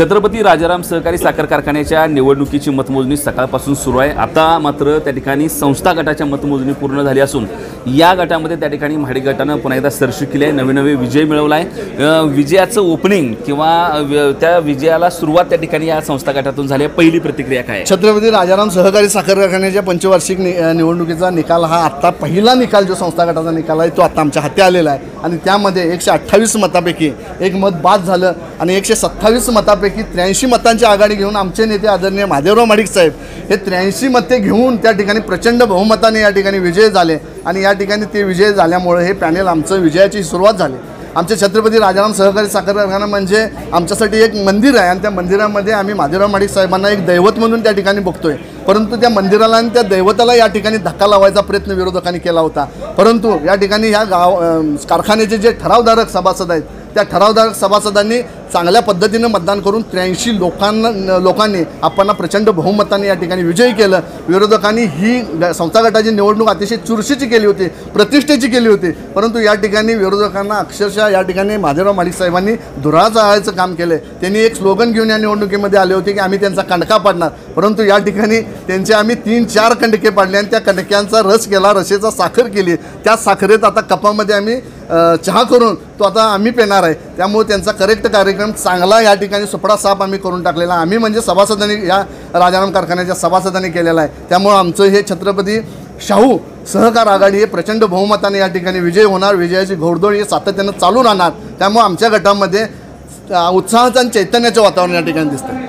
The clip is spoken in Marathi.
छत्रपती राजाराम सहकारी साखर कारखान्याच्या निवडणुकीची मतमोजणी सकाळपासून सुरू आहे. आता मात्र त्या ठिकाणी संस्था गटाच्या मतमोजणी पूर्ण झाली असून या गटामध्ये त्या ठिकाणी महाडी गटानं पुन्हा एकदा सरशी केली आहे. नवे नवे विजय मिळवला आहे विजयाचं ओपनिंग किंवा व्य- त्या विजयाला सुरुवात त्या ठिकाणी या संस्था गटातून झाली आहे. पहिली प्रतिक्रिया काय छत्रपती राजाराम सहकारी साखर कारखान्याच्या पंचवार्षिक नि निवडणुकीचा निकाल हा आत्ता पहिला निकाल जो संस्था गटाचा निकाल आहे तो आता आमच्या हाती आलेला आहे. आणि त्यामध्ये एकशे अठ्ठावीस मतापैकी एक मत बाद झालं आणि एकशे सत्तावीस मतापैकी त्र्याऐंशी मतांची आघाडी घेऊन आमचे नेते आदरणीय महादेवराव माडिक साहेब हे त्र्याऐंशी मते घेऊन त्या ठिकाणी प्रचंड बहुमताने या ठिकाणी विजय झाले आणि या ठिकाणी ते विजय झाल्यामुळे हे पॅनेल आमचं विजयाची सुरुवात झाली. आमचे छत्रपती राजाराम सहकारी साखर कारखाना म्हणजे आमच्यासाठी एक मंदिर आहे आणि त्या मंदिरामध्ये आम्ही महादेवराव माडिक साहेबांना एक दैवत म्हणून त्या ठिकाणी बघतोय. परंतु त्या मंदिराला आणि त्या दैवताला या ठिकाणी धक्का लावायचा प्रयत्न विरोधकांनी केला होता. परंतु या ठिकाणी ह्या गाव कारखान्याचे जे ठरावधारक सभासद आहेत त्या ठरावधारक सभासदांनी चांगल्या पद्धतीनं मतदान करून त्र्याऐंशी लोकांना लोकांनी आपण प्रचंड बहुमताने या ठिकाणी विजयी केलं. विरोधकांनी ही संस्था गटाची निवडणूक अतिशय चुरशीची केली होती प्रतिष्ठेची केली होती. परंतु या ठिकाणी विरोधकांना अक्षरशः या ठिकाणी महादेवराव मालिक साहेबांनी धुरा जाळायचं काम केलं. त्यांनी एक स्लोगन घेऊन या निवडणुकीमध्ये आले होते की आम्ही त्यांचा कंडका पाडणार. परंतु या ठिकाणी त्यांचे आम्ही तीन चार कंडके पाडले आणि त्या कंडक्यांचा रस केला रसेचा साखर केली. त्या साखरेत आता कपामध्ये आम्ही चहा करून तो आता आम्ही पेणार आहे. त्यामुळे त्यांचा करेक्ट कार्यक्रम चांगला या ठिकाणी सुपडा साफ आम्ही करून टाकलेला. आम्ही म्हणजे सभासदांनी या राजाराम कारखान्याच्या सभासदांनी केलेला आहे. त्यामुळं आमचं हे छत्रपती शाहू सहकार आघाडी हे प्रचंड बहुमताने या ठिकाणी विजय होणार. विजयाची घोडदोड हे सातत्यानं चालू राहणार. त्यामुळं आमच्या गटामध्ये उत्साहाचं आणि चैतन्याचं वातावरण या ठिकाणी दिसतं